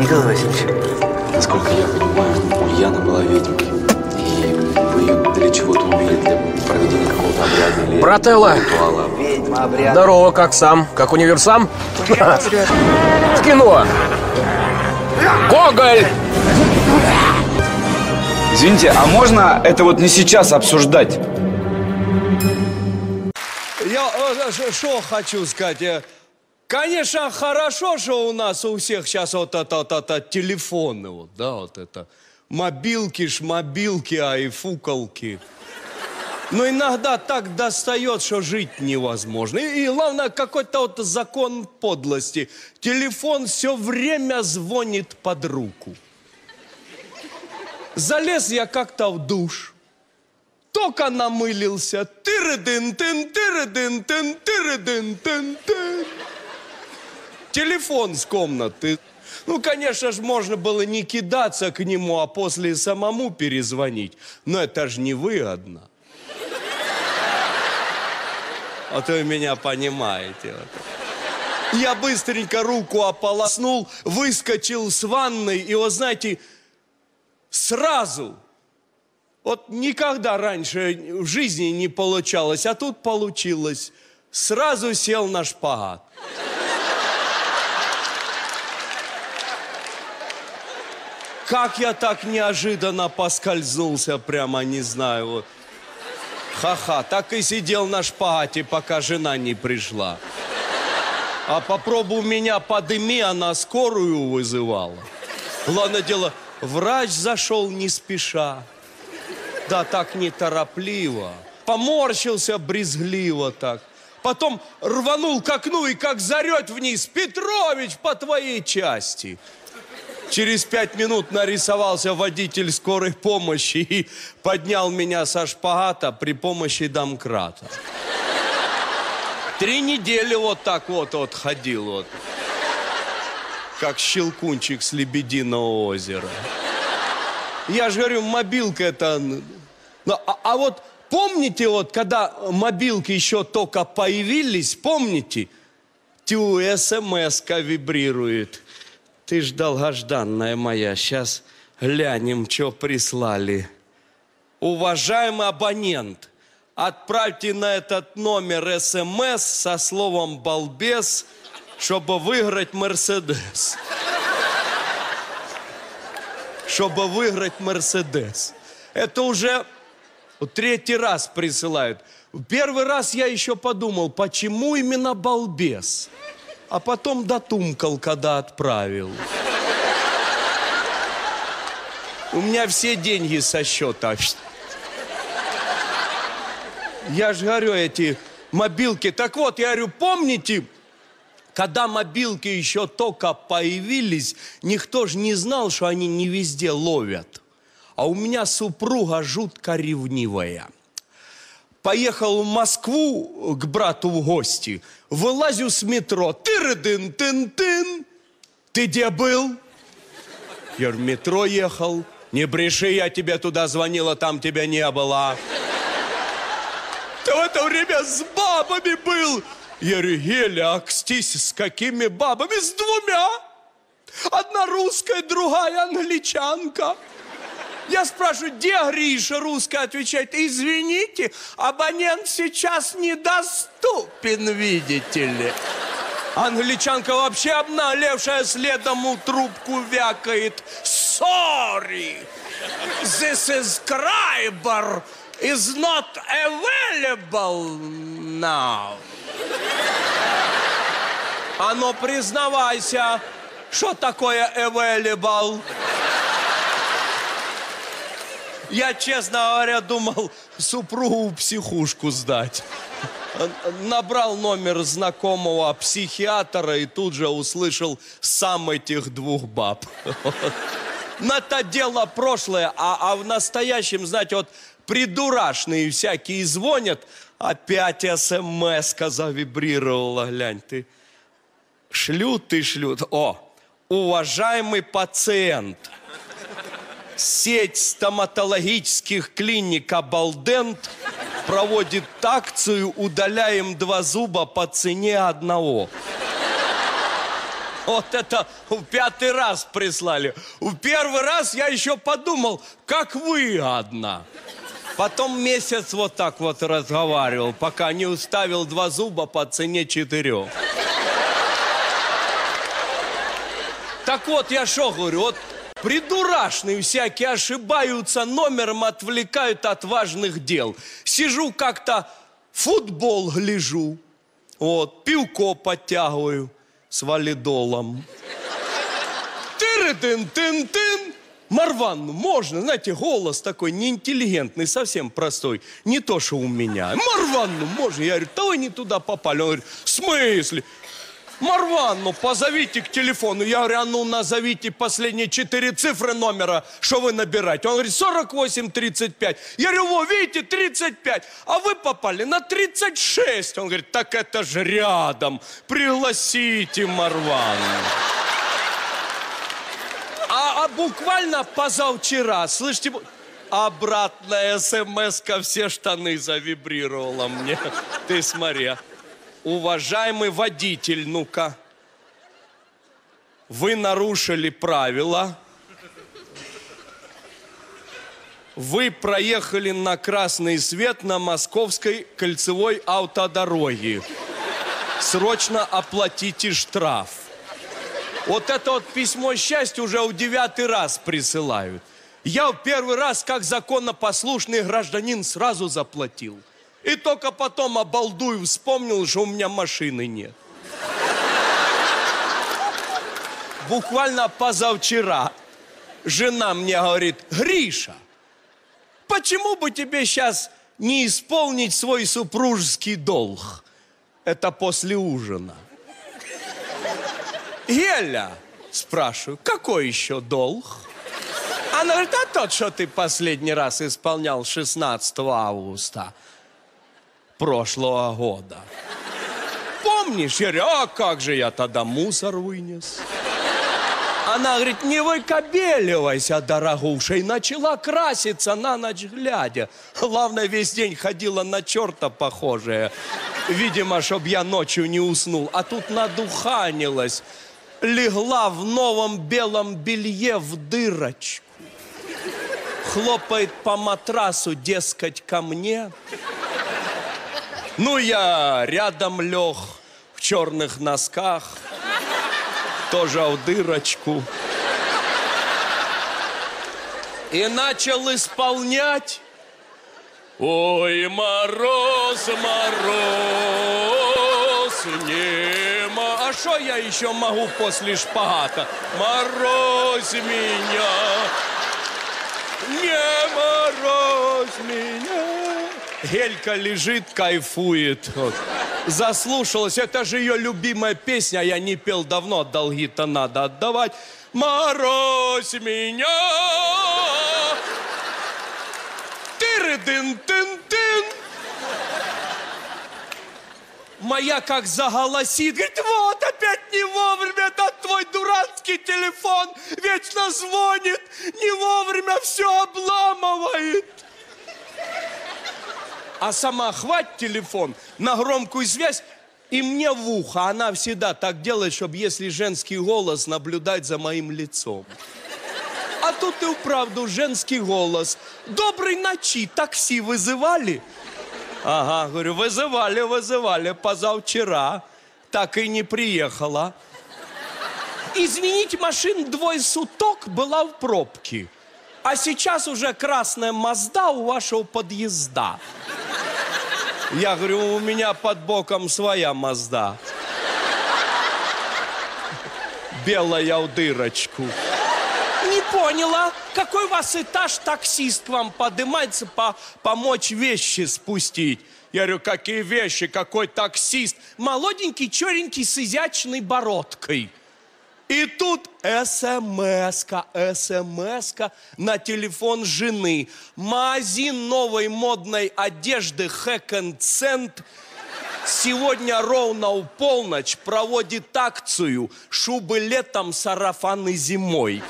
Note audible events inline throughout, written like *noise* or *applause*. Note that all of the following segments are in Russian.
Николай Васильевич, Насколько я понимаю, Ульяна была ведьмой. И вы ее для чего-то убили, для проведения какого-то обряда или Брателло! ритуала. ведьма, обряд. Здорово, как сам? Как универсам? *laughs* В кино! Гоголь! Извините, а можно это вот не сейчас обсуждать? Я что хочу сказать? Конечно, хорошо, что у нас у всех сейчас вот это, вот это телефоны, вот, да, вот это. Мобилки, шмобилки, айфукалки. Но иногда так достает, что жить невозможно. И, и главное, какой-то вот закон подлости. Телефон все время звонит под руку. Залез я как-то в душ. Только намылился. Тыры-дын-тын, тыры-дын-тын, тыры-дын-тын-тын. Телефон с комнаты. Ну, конечно же, можно было не кидаться к нему, а после самому перезвонить. Но это же невыгодно. А то вы меня понимаете. Я быстренько руку ополоснул, выскочил с ванной, и, вот знаете, сразу вот никогда раньше в жизни не получалось, а тут получилось. Сразу сел на шпагат. Как я так неожиданно поскользнулся, прямо не знаю. Вот. Ха-ха, так и сидел на шпагате, пока жена не пришла. А попробуй меня подыми, она скорую вызывала. Ладно дело, врач зашел не спеша. Да так неторопливо. Поморщился брезгливо так. Потом рванул к окну и как зарет вниз. Петрович, по твоей части. Через пять минут нарисовался водитель скорой помощи и поднял меня со шпагата при помощи домкрата. Три недели вот так вот, вот ходил вот. Как щелкунчик с Лебединого озера. Я же говорю, мобилка это... Ну, а, а вот помните, вот когда мобилки еще только появились, помните? Тю, смс-ка вибрирует. Ты ж долгожданная моя, сейчас глянем, что прислали. Уважаемый абонент, отправьте на этот номер смс со словом «балбес», чтобы выиграть «Мерседес». Чтобы выиграть «Мерседес». Это уже третий раз присылают. Первый раз я еще подумал, почему именно «балбес»? А потом дотумкал, когда отправил. У меня все деньги со счета. Я же говорю, эти мобилки. Так вот, я говорю, помните, когда мобилки еще только появились, никто же не знал, что они не везде ловят. А у меня супруга жутко ревнивая – поехал в Москву к брату в гости, вылазю с метро, тыры-дын, тын-тын. Ты где был? Я в метро ехал. Не бреши, я тебе туда звонила, там тебя не было. Ты в это время с бабами был. Я говорю, Геля, акстись, с какими бабами? С двумя. Одна русская, другая англичанка. Я спрашиваю, где Гриша русская? Отвечает, извините, абонент сейчас недоступен, видите ли. Англичанка вообще обналевшая следом у трубку вякает. Sorry, this subscriber is not available now. Ну, признавайся, что такое available? Я, честно говоря, думал супругу психушку сдать. Набрал номер знакомого психиатра и тут же услышал сам этих двух баб. На это дело прошлое, а, а в настоящем, знаете, вот придурашные всякие звонят, опять смс-ка завибрировала, глянь, ты. Шлют и шлют. О, уважаемый пациент, сеть стоматологических клиник «Абалдент» проводит акцию «Удаляем два зуба по цене одного». Вот это в пятый раз прислали. В первый раз я еще подумал, как выгодно. Потом месяц вот так вот разговаривал, пока не уставил два зуба по цене четырех. Так вот, я что говорю, вот придурашные всякие ошибаются номером, отвлекают от важных дел. Сижу как-то, футбол гляжу, вот, пивко подтягиваю с валидолом. Тыры-тын-тын-тын. Марван, можно, знаете, голос такой неинтеллигентный, совсем простой. Не то, что у меня. Марван, можно. Я говорю, вы не туда попали. Он говорит, в смысле? Марван, ну позовите к телефону. Я говорю, а ну назовите последние четыре цифры номера, что вы набираете. Он говорит, 48-35. Я говорю, во, видите, 35. А вы попали на 36. Он говорит, так это же рядом. Пригласите Марван. А, а буквально позавчера, слышите, обратная смс все штаны завибрировала мне. Ты смотри. а. Уважаемый водитель, ну-ка. Вы нарушили правила. Вы проехали на красный свет на московской кольцевой автодороге. Срочно оплатите штраф. Вот это вот письмо счастья уже в девятый раз присылают. Я в первый раз, как законопослушный гражданин, сразу заплатил. И только потом обалдую вспомнил, что у меня машины нет. Буквально позавчера жена мне говорит, Гриша, почему бы тебе сейчас не исполнить свой супружеский долг? Это после ужина. Геля, спрашиваю, какой еще долг? Она говорит, а тот, что ты последний раз исполнял 16 августа прошлого года. Помнишь? Я а как же я тогда мусор вынес? Она говорит, не выкобеливайся, дорогуша, и начала краситься на ночь глядя. Главное, весь день ходила на черта похожая. Видимо, чтоб я ночью не уснул. А тут надуханилась. Легла в новом белом белье в дырочку. Хлопает по матрасу, дескать, ко мне. Ну, я рядом лег в черных носках, тоже в дырочку. И начал исполнять. Ой, мороз, мороз, нема. А что я еще могу после шпагата? Мороз меня, не морозь меня. Гелька лежит, кайфует. Вот. Заслушалась. Это же ее любимая песня. а Я не пел давно. Долги-то надо отдавать. Морозь меня. Тыры-дын-тын-тын. Моя как заголосит, говорит, вот опять не вовремя, этот твой дурацкий телефон вечно звонит, не вовремя все обламывает. А сама хватит телефон на громкую связь и мне в ухо. Она всегда так делает, чтобы если женский голос наблюдать за моим лицом. А тут и вправду женский голос. Доброй ночи, такси вызывали? Ага, говорю, вызывали, вызывали позавчера. Так и не приехала. Извините, машин двое суток была в пробке. А сейчас уже красная Мазда у вашего подъезда. Я говорю, у меня под боком своя Мазда. Белая в дырочку. Не поняла, какой у вас этаж таксист вам поднимается по помочь вещи спустить? Я говорю, какие вещи, какой таксист? Молоденький, черенький, с изящной бородкой. И тут смс-ка, смс-ка на телефон жены. Магазин новой модной одежды Хэкэн сегодня ровно в полночь проводит акцию «Шубы летом, сарафаны зимой».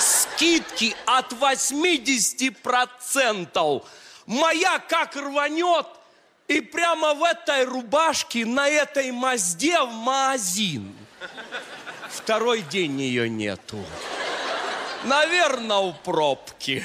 Скидки от 80%. Моя как рванет, и прямо в этой рубашке, на этой Мазде в магазин. Второй день ее нету. Наверное, у пробки.